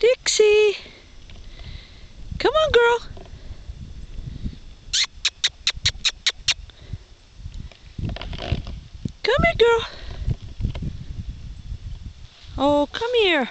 Dixie! Come on, girl. Come here, girl. Oh, come here.